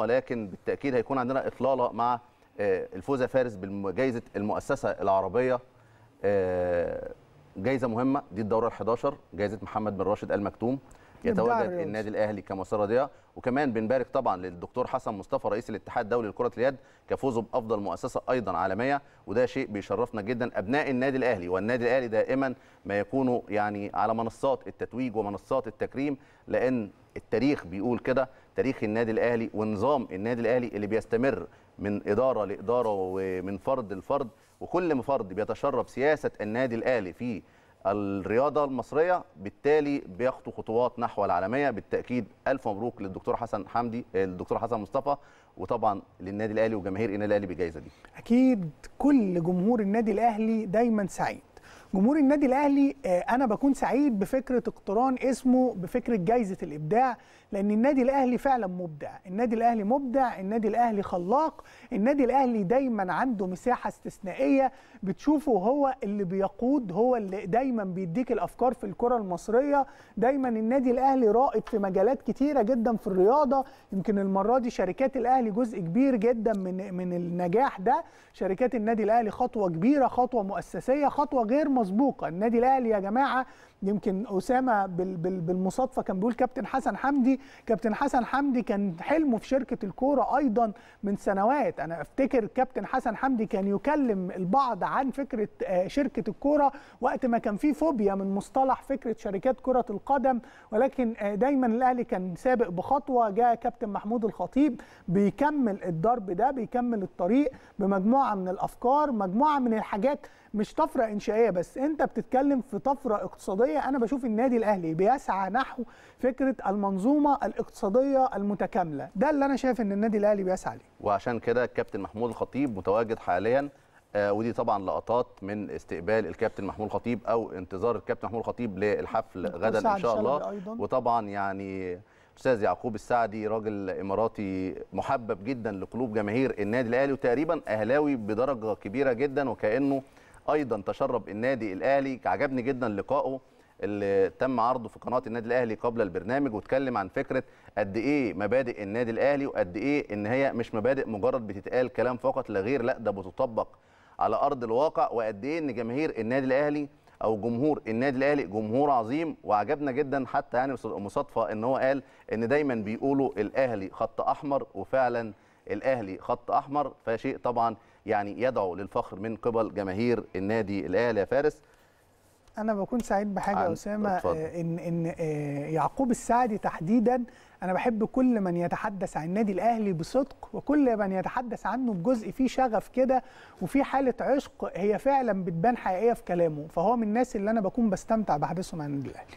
ولكن بالتأكيد هيكون عندنا إطلالة مع آه، الفوز يا فارس بجائزه المؤسسة العربية. آه، جائزه مهمة دي الدورة ال11 جائزه محمد بن راشد آل مكتوم. يتواجد. النادي الأهلي كمؤسسه رياضيه وكمان بنبارك طبعا للدكتور حسن مصطفى رئيس الاتحاد الدولي لكرة اليد كفوزه بأفضل مؤسسة أيضا عالمية وده شيء بيشرفنا جدا أبناء النادي الأهلي والنادي الأهلي دائما ما يكونوا يعني على منصات التتويج ومنصات التكريم لأن التاريخ بيقول كده تاريخ النادي الأهلي ونظام النادي الأهلي اللي بيستمر من إدارة لإدارة ومن فرد لفرد وكل فرد بيتشرب سياسة النادي الأهلي في الرياضة المصرية بالتالي بيخطو خطوات نحو العالمية. بالتأكيد ألف مبروك للدكتور حسن حمدي الدكتور حسن مصطفى وطبعا للنادي الأهلي وجماهير النادي الأهلي بالجائزه دي. أكيد كل جمهور النادي الأهلي دايما سعيد. جمهور النادي الأهلي آه، أنا بكون سعيد بفكرة اقتران اسمه بفكرة جائزه الإبداع لأن النادي الأهلي فعلا مبدع. النادي الأهلي مبدع النادي الأهلي خلاق النادي الأهلي دايما عنده مساحة استثنائية. بتشوفه هو اللي بيقود هو اللي دايما بيديك الأفكار في الكرة المصرية. دايما النادي الأهلي رائد في مجالات كتيرة جدا في الرياضة. يمكن المرة دي شركات الأهلي جزء كبير جدا من من النجاح ده. شركات النادي الأهلي خطوة كبيرة خطوة مؤسسية خطوة غير مسبوقة. النادي الأهلي يا جماعة يمكن أسامة بال- بال- بالمصادفة كان بيقول كابتن حسن حمدي كابتن حسن حمدي كان حلمه في شركة الكورة أيضا من سنوات. أنا أفتكر كابتن حسن حمدي كان يكلم البعض عن فكرة آه، شركة الكورة وقت ما كان في فوبيا من مصطلح فكرة شركات كرة القدم. ولكن آه، دايما الأهلي كان سابق بخطوة. جاء كابتن محمود الخطيب بيكمل الضرب ده بيكمل الطريق بمجموعة من الأفكار مجموعة من الحاجات مش طفرة إنشائية بس انت بتتكلم في طفرة اقتصادية أنا بشوف النادي الاهلي بيسعى نحو فكرة المنظومة الاقتصادية المتكاملة. ده اللي أنا شايف ان النادي الاهلي بيسعى ليه. وعشان كده الكابتن محمود الخطيب متواجد حاليا آه، ودي طبعا لقطات من استقبال الكابتن محمود الخطيب أو انتظار الكابتن محمود الخطيب للحفل غدا إن شاء الله. وطبعا يعني أستاذ يعقوب السعدي راجل إماراتي محبب جدا لقلوب جماهير النادي الأهلي وتقريبا أهلاوي بدرجة كبيرة جدا وكأنه أيضا تشرب النادي الأهلي عجبني جدا لقائه اللي تم عرضه في قناة النادي الأهلي قبل البرنامج واتكلم عن فكرة قد إيه مبادئ النادي الأهلي وقد إيه إن هي مش مبادئ مجرد بتتقال كلام فقط لا غير لا ده بتطبق على أرض الواقع. وقد إيه إن جماهير النادي الأهلي أو جمهور النادي الأهلي جمهور عظيم. وعجبنا جدا حتى يعني مصادفة إن هو قال إن دايما بيقولوا الأهلي خط أحمر. وفعلا الأهلي خط أحمر فشيء طبعا يعني يدعو للفخر من قبل جماهير النادي الأهلي. يا فارس؟ أنا بكون سعيد بحاجة يا أسامة. آه، ان إن آه، يعقوب السعدي تحديدا أنا بحب كل من يتحدث عن النادي الأهلي بصدق وكل من يتحدث عنه بجزء فيه شغف كده وفي حالة عشق هي فعلا بتبان حقيقية في كلامه. فهو من الناس اللي أنا بكون بستمتع بحديثهم عن النادي الأهلي.